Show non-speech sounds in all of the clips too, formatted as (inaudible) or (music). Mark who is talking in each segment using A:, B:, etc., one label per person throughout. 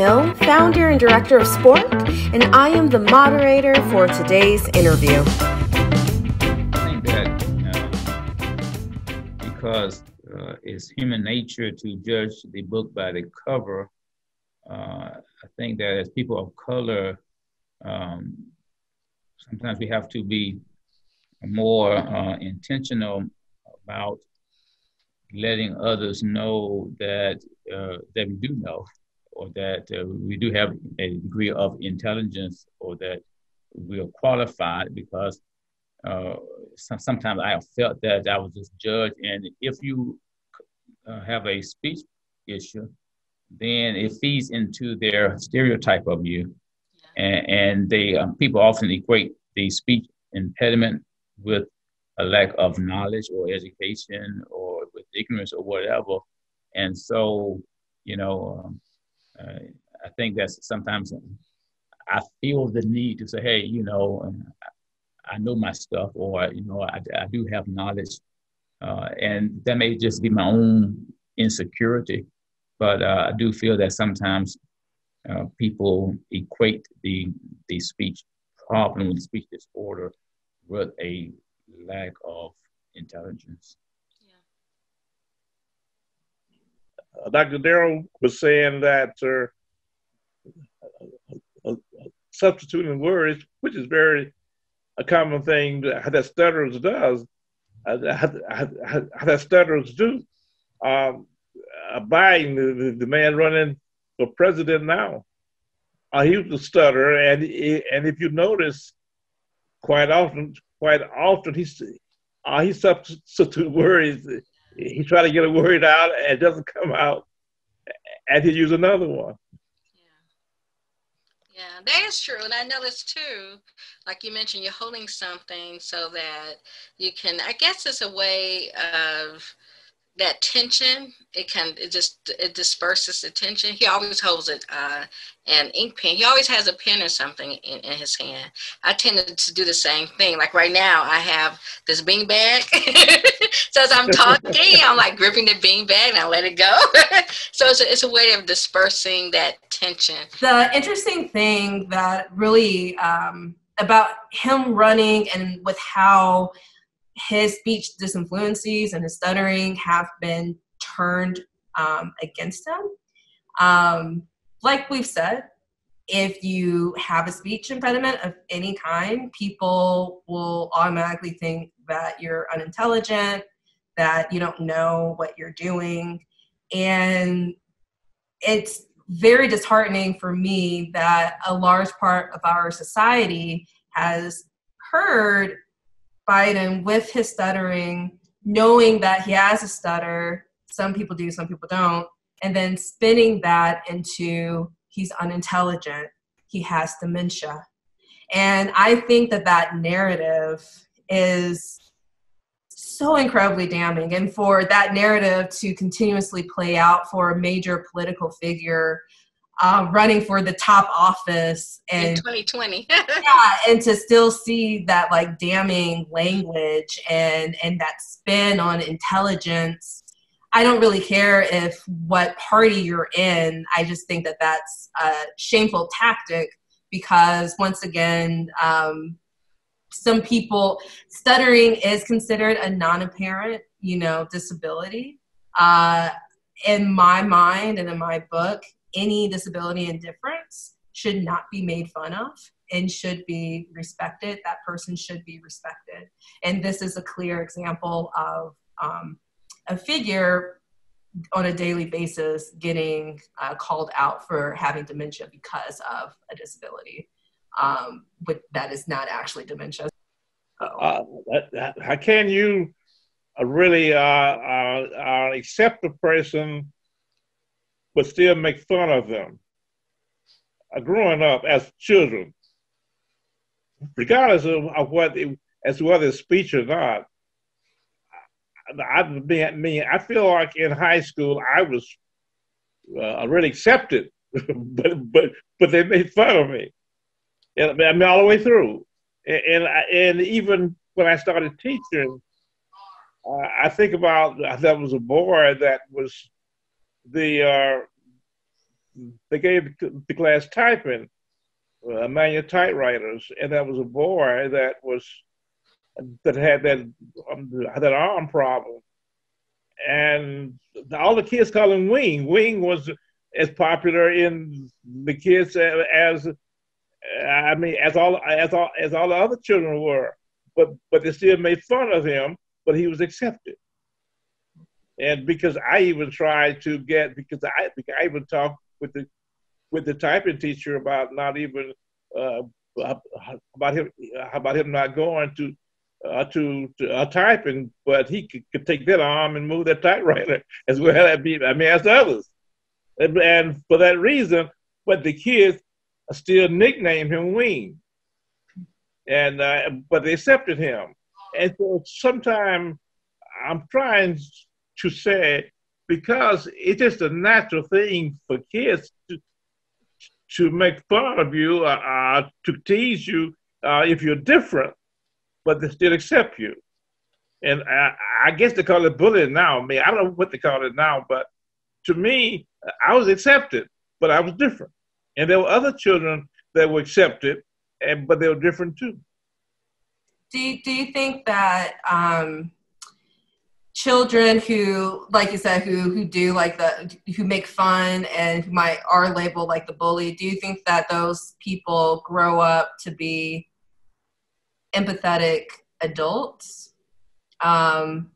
A: Hill, founder and director of Spork, and I am the moderator for today's interview.
B: I think that uh, because uh, it's human nature to judge the book by the cover, uh, I think that as people of color, um, sometimes we have to be more uh, intentional about letting others know that uh, that we do know, or that uh, we do have a degree of intelligence, or that we are qualified. Because uh, some, sometimes I have felt that I was just judged, and if you uh, have a speech issue, then it feeds into their stereotype of you, yeah. and, and they um, people often equate the speech impediment with a lack of knowledge or education or with ignorance or whatever. And so, you know, um, uh, I think that's sometimes I feel the need to say, hey, you know, I know my stuff, or you know, I, I do have knowledge, uh, and that may just be my own insecurity, but uh, I do feel that sometimes uh, people equate the the speech problem with speech disorder with a lack of intelligence.
C: Yeah. Uh, Dr. Darryl was saying that uh, uh, substituting words, which is very a common thing that stutterers does, how, that stutterers do. Um, Biden, the, man running for president now, uh, he was a stutterer, and and if you notice, quite often quite often he's uh, he substitutes words. He try to get a word out and it doesn't come out, and he use another one.
D: Yeah. Yeah, that is true. And I know this too. Like you mentioned, you're holding something so that you can, I guess it's a way of that tension it can it just it disperses the tension. He always holds it uh an ink pen. He always has a pen or something in, in his hand. I tend to do the same thing. Like right now i have this bean bag. (laughs) So as i'm talking i'm like gripping the bean bag and i let it go. (laughs) So it's a, it's a way of dispersing that tension.
A: The interesting thing that really um about him running and with how his speech disinfluencies and his stuttering have been turned um, against him. Um, like we've said, if you have a speech impediment of any kind, people will automatically think that you're unintelligent, that you don't know what you're doing. And it's very disheartening for me that a large part of our society has heard Biden with his stuttering, knowing that he has a stutter. Some people do, some people don't. And then spinning that into he's unintelligent, he has dementia. And I think that that narrative is so incredibly damning. And for that narrative to continuously play out for a major political figure uh, running for the top office and
D: in 2020 (laughs)
A: yeah and to still see that like damning language and and that spin on intelligence i don't really care if what party you're in. I just think that that's a shameful tactic because once again um, some people stuttering is considered a non-apparent you know disability. Uh, in my mind and in my book any disability and difference should not be made fun of and should be respected. That person should be respected. And this is a clear example of um, a figure on a daily basis getting uh, called out for having dementia because of a disability, um, but that is not actually dementia.
C: Uh, how can you uh, really uh, uh, uh, accept a person but still make fun of them. Uh, growing up as children, regardless of, of what it, as whether it's speech or not, I, I mean, I feel like in high school I was uh, really accepted, (laughs) but but but they made fun of me. And, I mean, all the way through, and and, and even when I started teaching, uh, I think about that was a boy that was the uh, they gave the class typing uh, manual typewriters, and that was a boy that was that had that um, that arm problem, and all the kids called him Wing. Wing was as popular in the kids as I mean as all as all as all the other children were, but but they still made fun of him. But he was accepted, and because I even tried to get because I I even talked with the with the typing teacher about not even uh, about him about him not going to uh, to, to uh, typing, but he could, could, take that arm and move that typewriter (laughs) as well. As be, I mean as others, and, and, for that reason, but the kids still nicknamed him Wing, and uh, but they accepted him, and so sometimes I'm trying to say because it's just a natural thing for kids to to make fun of you, uh, uh, to tease you uh, if you're different, but they still accept you. And I, I, guess they call it bullying now. I mean, I don't know what they call it now, but to me, I was accepted, but I was different. And there were other children that were accepted, and but they were different too.
A: Do you, do you think that um, children who like you said who who do like the who make fun and who might are labeled like the bully do you think that those people grow up to be empathetic adults? Um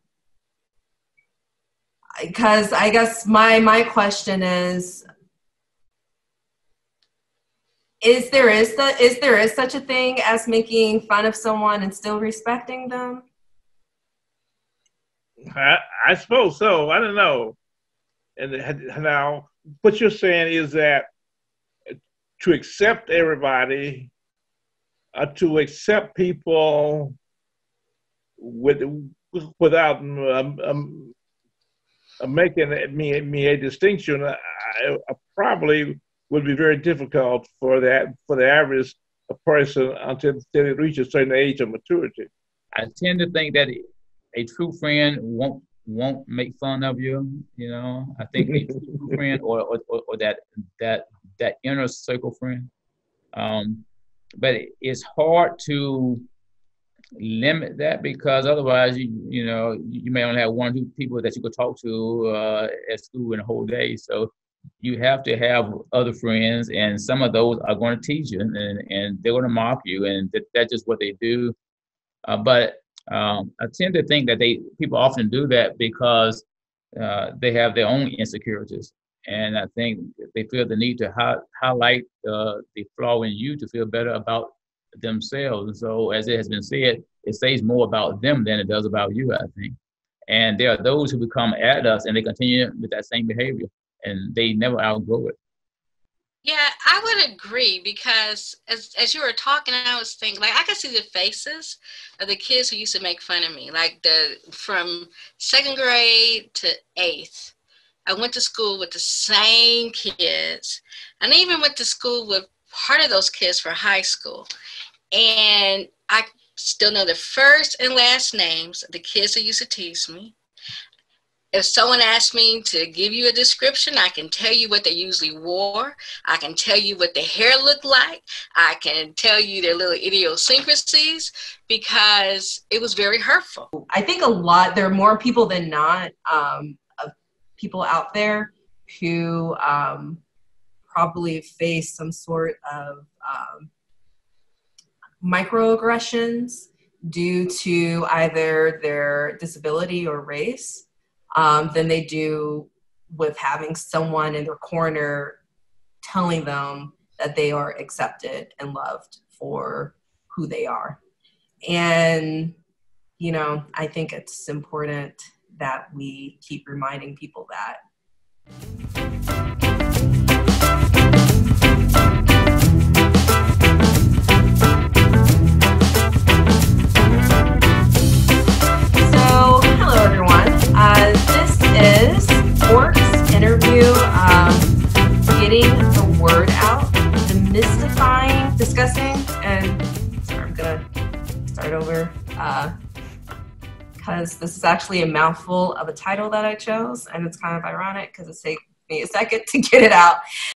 A: because i guess my my question is is there is the is there is such a thing as making fun of someone and still respecting them
C: I, I suppose so. I don't know. And now, what you're saying is that to accept everybody, uh, to accept people with without um, um, uh, making me, me a distinction, I, I probably would be very difficult for that for the average person until, until they reach a certain age of maturity.
B: I tend to think that a true friend won't won't make fun of you. You know, I think a true (laughs) friend or, or, or that that that inner circle friend. Um, but it's hard to limit that because otherwise you you know you may only have one or two people that you could talk to uh, at school in a whole day. So you have to have other friends, and some of those are going to tease you, and, and they're going to mock you, and that, that's just what they do. Uh, but um, I tend to think that they people often do that because uh, they have their own insecurities, and I think they feel the need to hi- highlight uh, the flaw in you to feel better about themselves. And so, as it has been said, it says more about them than it does about you. I think, and there are those who become adults and they continue with that same behavior, and they never outgrow it.
D: Yeah, I would agree because as as you were talking, I was thinking like I could see the faces of the kids who used to make fun of me, like the from second grade to eighth. I went to school with the same kids, and I even went to school with part of those kids for high school, and I still know the first and last names of the kids who used to tease me if someone asks me to give you a description, I can tell you what they usually wore. I can tell you what their hair looked like. I can tell you their little idiosyncrasies because it was very hurtful.
A: I think a lot, there are more people than not, um, of people out there who um, probably face some sort of um, microaggressions due to either their disability or race um, than they do with having someone in their corner telling them that they are accepted and loved for who they are. And, you know, I think it's important that we keep reminding people that. Because uh, this is actually a mouthful of a title that I chose, and it's kind of ironic because it takes me a second to get it out.